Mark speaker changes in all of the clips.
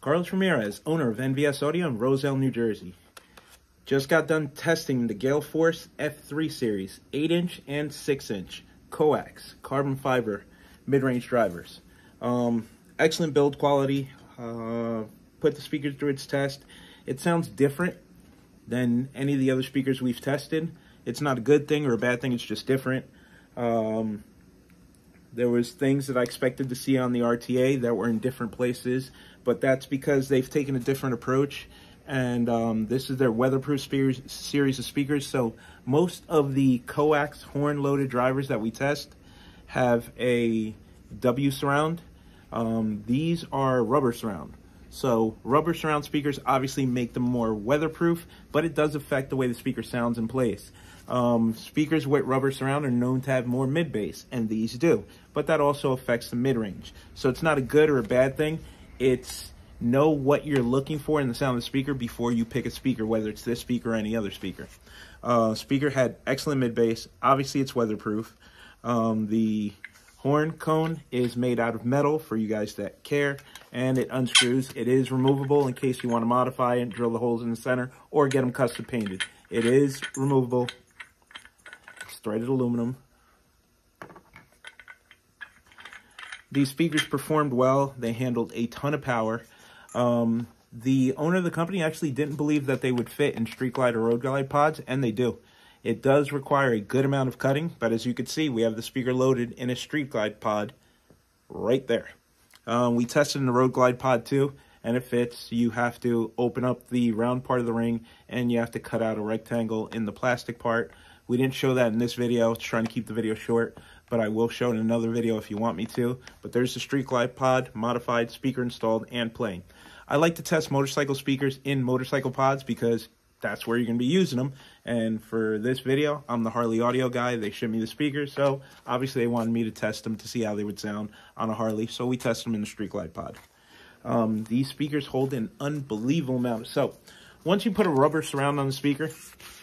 Speaker 1: Carlos Ramirez, owner of NVS Audio in Roselle, New Jersey. Just got done testing the GaleForce F3 series, 8 inch and 6 inch, coax, carbon fiber, mid range drivers. Um, excellent build quality. Uh, put the speakers through its test. It sounds different than any of the other speakers we've tested. It's not a good thing or a bad thing, it's just different. Um, there was things that I expected to see on the RTA that were in different places, but that's because they've taken a different approach. And um, this is their weatherproof speakers, series of speakers. So most of the coax horn-loaded drivers that we test have a W surround. Um, these are rubber surround. So rubber surround speakers obviously make them more weatherproof, but it does affect the way the speaker sounds in place. Um, speakers with rubber surround are known to have more mid bass, and these do, but that also affects the mid range. So it's not a good or a bad thing. It's know what you're looking for in the sound of the speaker before you pick a speaker, whether it's this speaker or any other speaker. Uh, speaker had excellent mid bass. Obviously, it's weatherproof. Um, the horn cone is made out of metal for you guys that care, and it unscrews. It is removable in case you want to modify it, drill the holes in the center, or get them custom painted. It is removable It's threaded aluminum. These speakers performed well. They handled a ton of power. Um, the owner of the company actually didn't believe that they would fit in Street Glide or Road Glide pods, and they do. It does require a good amount of cutting, but as you can see, we have the speaker loaded in a Street Glide pod right there. Um, we tested in the Road Glide pod too, and it fits. You have to open up the round part of the ring, and you have to cut out a rectangle in the plastic part. We didn't show that in this video. Trying to keep the video short, but I will show in another video if you want me to. But there's the Street Glide Pod, modified, speaker installed, and playing. I like to test motorcycle speakers in motorcycle pods because that's where you're going to be using them. And for this video, I'm the Harley audio guy. They shipped me the speakers, so obviously they wanted me to test them to see how they would sound on a Harley. So we tested them in the Street Glide Pod. Um, these speakers hold an unbelievable amount. So once you put a rubber surround on the speaker,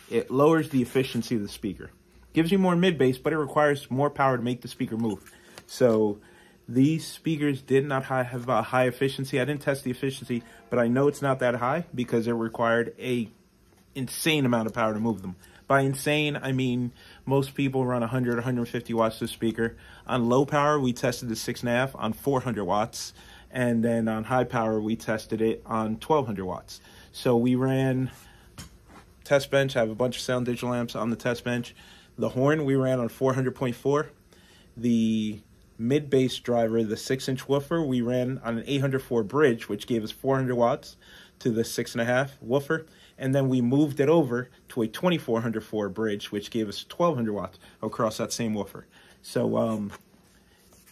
Speaker 1: it lowers the efficiency of the speaker. Gives you more mid bass, but it requires more power to make the speaker move. So these speakers did not have a high efficiency. I didn't test the efficiency, but I know it's not that high because it required a insane amount of power to move them. By insane, I mean most people run 100, 150 watts to speaker. On low power, we tested the 6.5 on 400 watts. And then on high power, we tested it on 1200 watts. So we ran test bench. I have a bunch of sound digital amps on the test bench. The horn we ran on 400.4. The mid bass driver, the 6 inch woofer, we ran on an 804 bridge, which gave us 400 watts to the 6.5 woofer. And then we moved it over to a 2404 bridge, which gave us 1200 watts across that same woofer. So, um,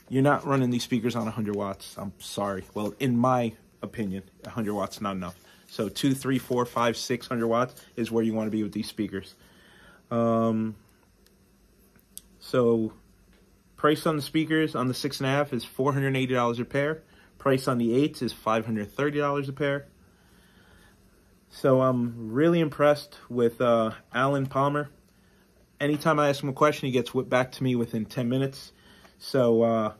Speaker 1: you're not running these speakers on 100 watts. I'm sorry. Well, in my opinion, 100 watts not enough. So two, three, four, five, six hundred watts is where you want to be with these speakers. Um, so price on the speakers on the six and a half is four hundred eighty dollars a pair. Price on the eights is five hundred thirty dollars a pair. So I'm really impressed with uh, Alan Palmer. Anytime I ask him a question, he gets whipped back to me within 10 minutes. So uh,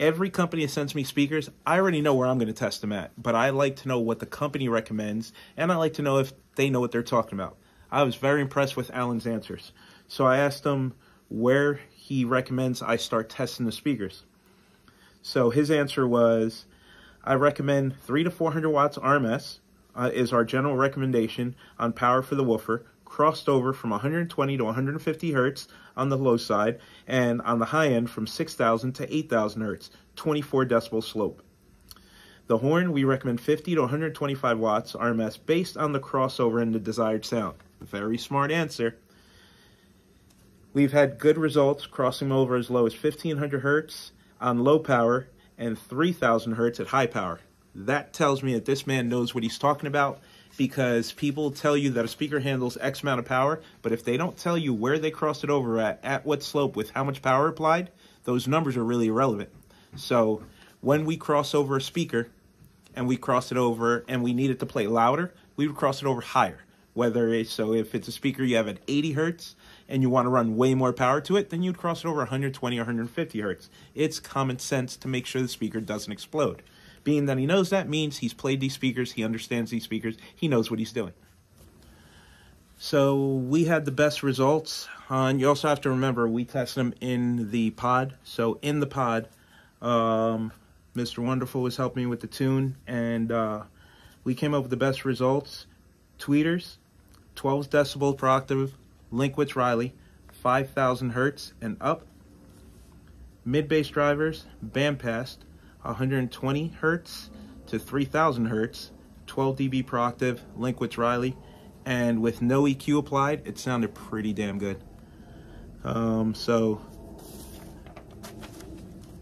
Speaker 1: every company that sends me speakers, I already know where I'm going to test them at, but I like to know what the company recommends, and I like to know if they know what they're talking about. I was very impressed with Alan's answers. So I asked him where he recommends I start testing the speakers. So his answer was, I recommend 3 to 400 watts RMS uh, is our general recommendation on power for the woofer crossed over from 120 to 150 hertz on the low side, and on the high end from 6,000 to 8,000 hertz, 24 decibel slope. The horn, we recommend 50 to 125 watts RMS based on the crossover and the desired sound. Very smart answer. We've had good results crossing over as low as 1500 hertz on low power and 3000 hertz at high power. That tells me that this man knows what he's talking about because people tell you that a speaker handles X amount of power, but if they don't tell you where they crossed it over at, at what slope, with how much power applied, those numbers are really irrelevant. So when we cross over a speaker and we cross it over and we need it to play louder, we would cross it over higher. Whether it's so if it's a speaker you have at 80 hertz and you want to run way more power to it, then you'd cross it over 120 or 150 hertz. It's common sense to make sure the speaker doesn't explode. Being that he knows that means he's played these speakers, he understands these speakers, he knows what he's doing. So we had the best results. Uh, and you also have to remember we tested them in the pod. So in the pod, um, Mr. Wonderful was helping me with the tune, and uh, we came up with the best results. Tweeters, 12 decibel per octave, Linkwitz Riley, 5,000 hertz and up. Mid bass drivers, bandpass, 120 hertz to 3,000 hertz, 12 dB per octave, Linkwitz Riley, and with no EQ applied, it sounded pretty damn good. Um, so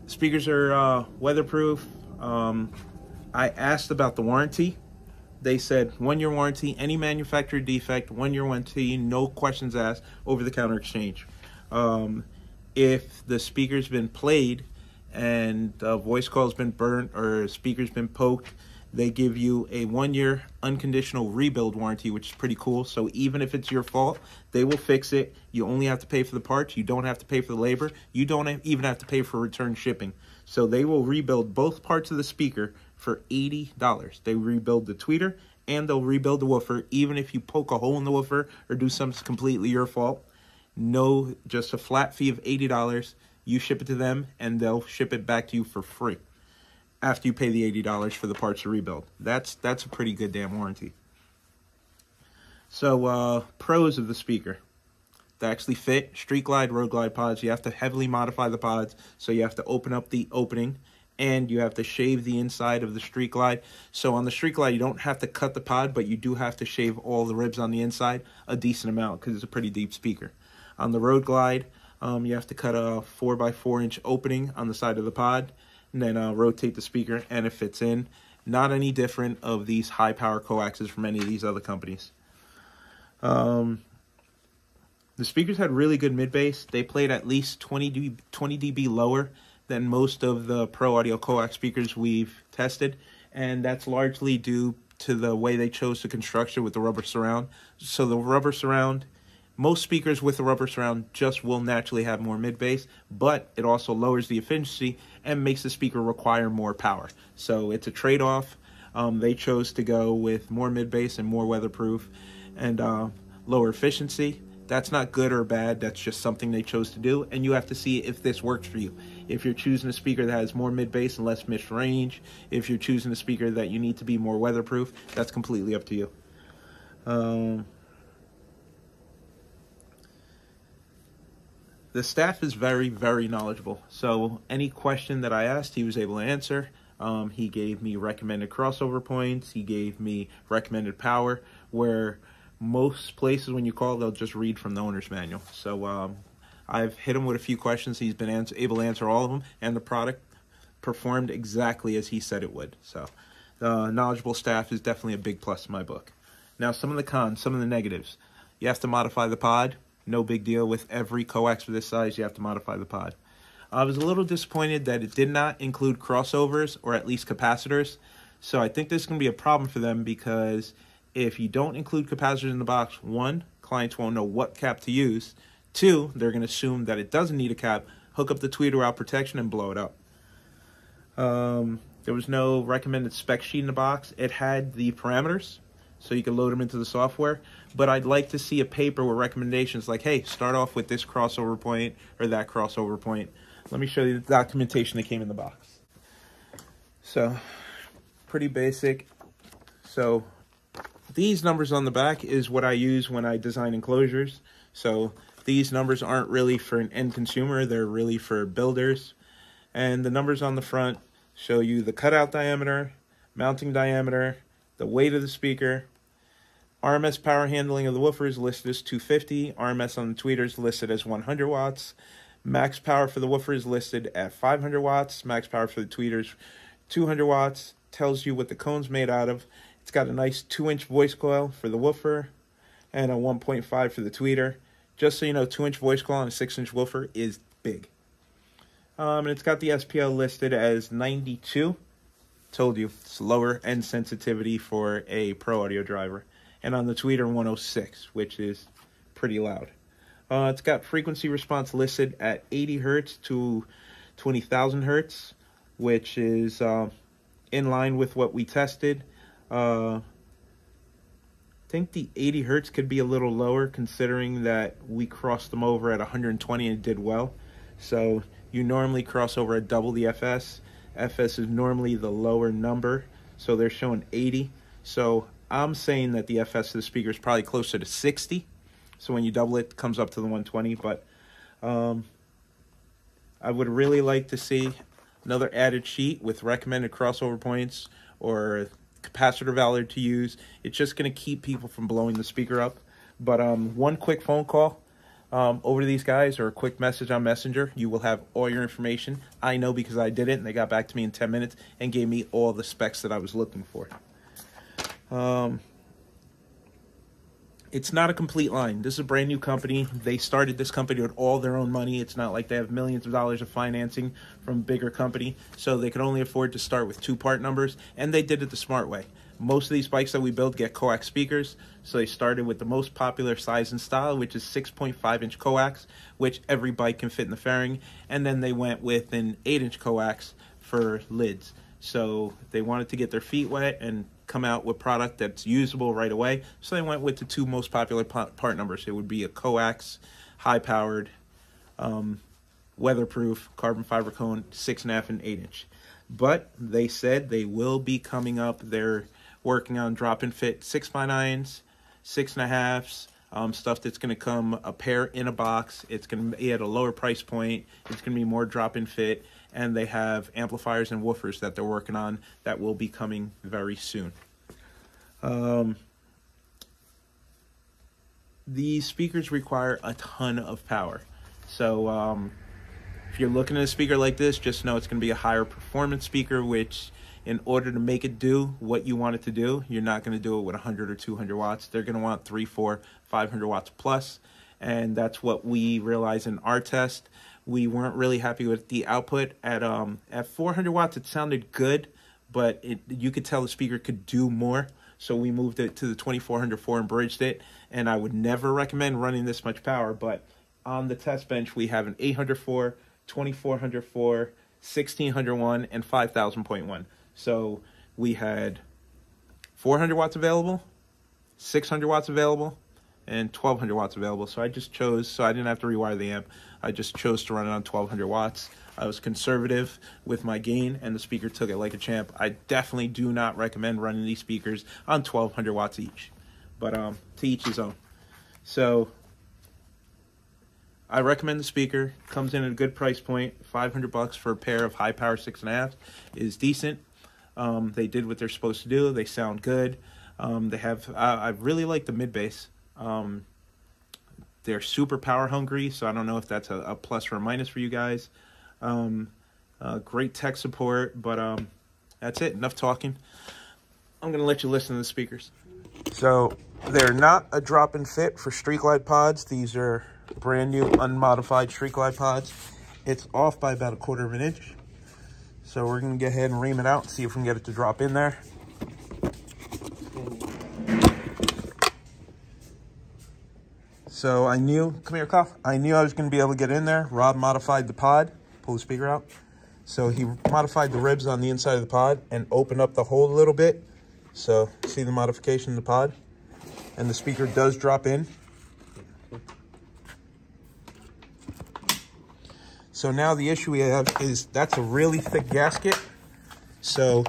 Speaker 1: speakers are uh, weatherproof. Um, I asked about the warranty. They said one year warranty, any manufacturer defect, one year warranty, no questions asked, over the counter exchange. Um, if the speaker's been played and a voice coil's been burnt or speaker's been poked, they give you a one year unconditional rebuild warranty, which is pretty cool. So even if it's your fault, they will fix it. You only have to pay for the parts. You don't have to pay for the labor. You don't even have to pay for return shipping. So they will rebuild both parts of the speaker for $80. They rebuild the tweeter and they'll rebuild the woofer, even if you poke a hole in the woofer or do something completely your fault. No, just a flat fee of $80. You ship it to them and they'll ship it back to you for free after you pay the $80 for the parts to rebuild. That's that's a pretty good damn warranty. So uh, pros of the speaker. They actually fit Street Glide, Road Glide pods. You have to heavily modify the pods, so you have to open up the opening and you have to shave the inside of the Street Glide. So on the Street Glide, you don't have to cut the pod, but you do have to shave all the ribs on the inside a decent amount because it's a pretty deep speaker. On the Road Glide, um, you have to cut a 4x4 inch opening on the side of the pod and then uh, rotate the speaker and it fits in. Not any different of these high power coaxes from any of these other companies. Um, the speakers had really good mid bass. They played at least 20 dB, 20 dB lower than most of the pro audio coax speakers we've tested, and that's largely due to the way they chose to construct it with the rubber surround. So the rubber surround most speakers with the rubber surround just will naturally have more mid bass, but it also lowers the efficiency and makes the speaker require more power. So it's a trade off. Um, they chose to go with more mid bass and more weatherproof and uh, lower efficiency. That's not good or bad. That's just something they chose to do, and you have to see if this works for you. If you're choosing a speaker that has more mid bass and less mid range, if you're choosing a speaker that you need to be more weatherproof, that's completely up to you. Um, the staff is very, very knowledgeable. So any question that I asked, he was able to answer. Um, he gave me recommended crossover points. He gave me recommended power, where most places when you call, they'll just read from the owner's manual. So um, I've hit him with a few questions. He's been able to answer all of them, and the product performed exactly as he said it would. So the knowledgeable staff is definitely a big plus in my book. Now, some of the cons, some of the negatives. You have to modify the pod no big deal. With every coax for this size, you have to modify the pod. I was a little disappointed that it did not include crossovers or at least capacitors. So I think this is going to be a problem for them because if you don't include capacitors in the box, one, clients won't know what cap to use. Two, they're going to assume that it doesn't need a cap, hook up the tweeter out protection, and blow it up. Um, there was no recommended spec sheet in the box. It had the parameters, so you can load them into the software. But I'd like to see a paper with recommendations like, hey, start off with this crossover point or that crossover point. Let me show you the documentation that came in the box. So, pretty basic. So, these numbers on the back is what I use when I design enclosures. So, these numbers aren't really for an end consumer, they're really for builders. And the numbers on the front show you the cutout diameter, mounting diameter, the weight of the speaker, RMS power handling of the woofer is listed as 250. RMS on the tweeter is listed as 100 watts. Max power for the woofer is listed at 500 watts. Max power for the tweeters 200 watts. Tells you what the cone's made out of. It's got a nice 2-inch voice coil for the woofer and a 1.5 for the tweeter. Just so you know, 2-inch voice coil and a 6-inch woofer is big. Um, and it's got the SPL listed as 92. Told you, it's lower end sensitivity for a pro audio driver and on the tweeter 106, which is pretty loud. Uh, it's got frequency response listed at 80 hertz to 20,000 hertz, which is uh, in line with what we tested. Uh, think the 80 hertz could be a little lower considering that we crossed them over at 120 and did well. So you normally cross over at double the FS. FS is normally the lower number, so they're showing 80. So I'm saying that the FS of the speaker is probably closer to 60. So when you double it, it comes up to the 120. But um, I would really like to see another added sheet with recommended crossover points or capacitor value to use. It's just going to keep people from blowing the speaker up. But um, one quick phone call um, over to these guys or a quick message on Messenger, you will have all your information. I know because I did it, and they got back to me in 10 minutes and gave me all the specs that I was looking for. Um, it's not a complete line. This is a brand new company. They started this company with all their own money. It's not like they have millions of dollars of financing from a bigger company, so they can only afford to start with two part numbers, and they did it the smart way. Most of these bikes that we build get coax speakers, so they started with the most popular size and style, which is 6.5 inch coax, which every bike can fit in the fairing, and then they went with an 8 inch coax for lids. So they wanted to get their feet wet and come out with product that's usable right away. So they went with the two most popular part numbers. It would be a coax, high powered, um, weatherproof carbon fiber cone, six and a half and eight inch. But they said they will be coming up. They're working on drop and fit six by nines, six and a halves, um, stuff that's going to come a pair in a box. It's going to be at a lower price point. It's going to be more drop and fit and they have amplifiers and woofers that they're working on that will be coming very soon. Um, these speakers require a ton of power. So um, if you're looking at a speaker like this, just know it's going to be a higher performance speaker, which in order to make it do what you want it to do, you're not going to do it with 100 or 200 watts. They're going to want 3, 4, 500 watts plus, and that's what we realize in our test we weren't really happy with the output at um at 400 watts. It sounded good but it you could tell the speaker could do more. So we moved it to the 2404 and bridged it. And i would never recommend running this much power but on the test bench we have an 804 2404 1601 and 5000.1 so we had 400 watts available 600 watts available and 1200 watts available. So I just chose, so I didn't have to rewire the amp. I just chose to run it on 1200 watts. I was conservative with my gain, and the speaker took it like a champ. I definitely do not recommend running these speakers on 1200 watts each, but um, to each his own. So I recommend the speaker. Comes in at a good price point. 500 bucks for a pair of high power six and a half is decent. Um, they did what they're supposed to do. They sound good. Um, they have. Uh, I really like the mid bass. Um, they're super power hungry, so I don't know if that's a, a plus or a minus for you guys. Um, uh, great tech support, but um, that's it. Enough talking. I'm going to let you listen to the speakers. So they're not a drop and fit for Street Glide pods. These are brand new unmodified Street Glide pods. It's off by about a quarter of an inch. So we're going to go ahead and ream it out and see if we can get it to drop in there. So I knew, come here, cough. I knew I was going to be able to get in there. Rob modified the pod, pull the speaker out. So he modified the ribs on the inside of the pod and opened up the hole a little bit. So see the modification in the pod? And the speaker does drop in. So now the issue we have is that's a really thick gasket. So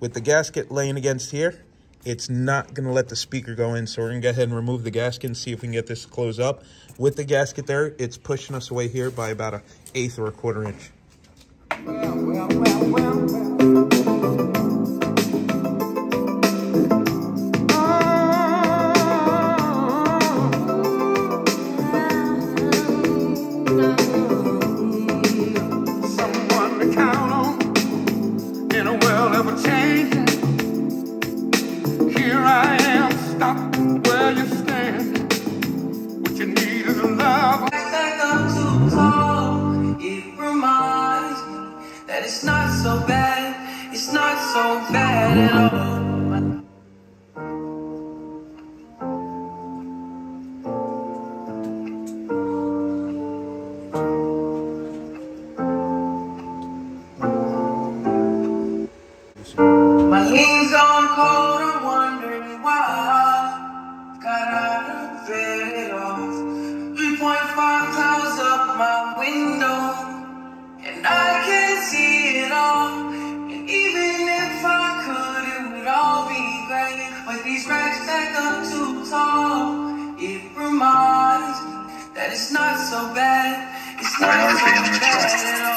Speaker 1: with the gasket laying against here, it's not going to let the speaker go in. So we're going to go ahead and remove the gasket and see if we can get this to close up. With the gasket there, it's pushing us away here by about an eighth or a quarter inch. Well, well, well,
Speaker 2: cold, I'm wondering why got out of bed all. 3.5 clouds up my window, and I can't see it all. And even if I could, it would all be great. But these racks stack up too tall. It reminds me that it's not so bad. It's not so bad at all.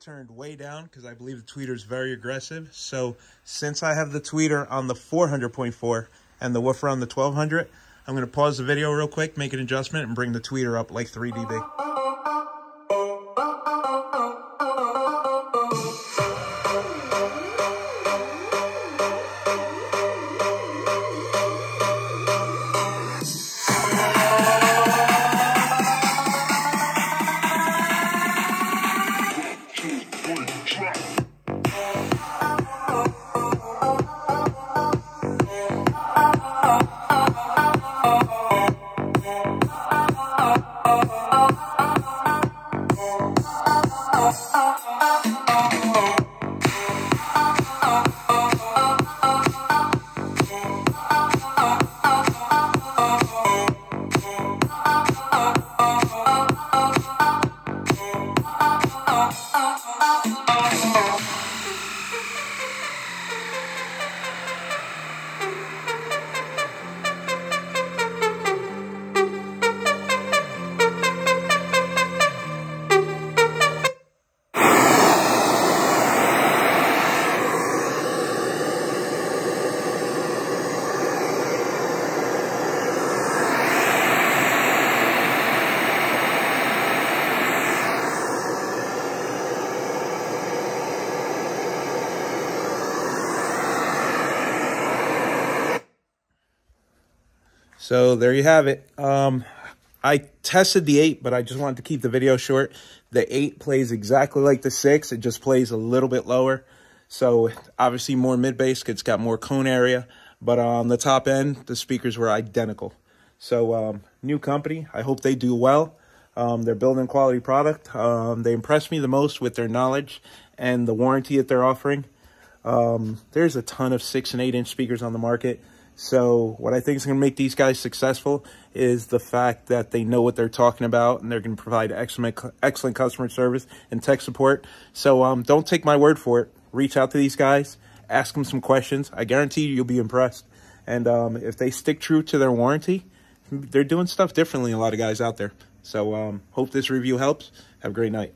Speaker 3: Turned
Speaker 1: way down because I believe the tweeter is very aggressive. So since I have the tweeter on the 400.4 and the woofer on the 1200, I'm going to pause the video real quick, make an adjustment, and bring the tweeter up like 3 dB. So there you have it. Um, I tested the 8, but I just wanted to keep the video short. The 8 plays exactly like the 6. It just plays a little bit lower. So obviously more mid-bass. It's got more cone area. But on the top end, the speakers were identical. So um, new company. I hope they do well. Um, they're building quality product. Um, they impressed me the most with their knowledge and the warranty that they're offering. Um, there's a ton of six and eight inch speakers on the market. So what I think is going to make these guys successful is the fact that they know what they're talking about and they're going to provide excellent, excellent customer service and tech support. So um, don't take my word for it. Reach out to these guys, ask them some questions. I guarantee you, you'll be impressed. And um, if they stick true to their warranty, they're doing stuff differently than a lot of guys out there. So um, hope this review helps. Have a great night.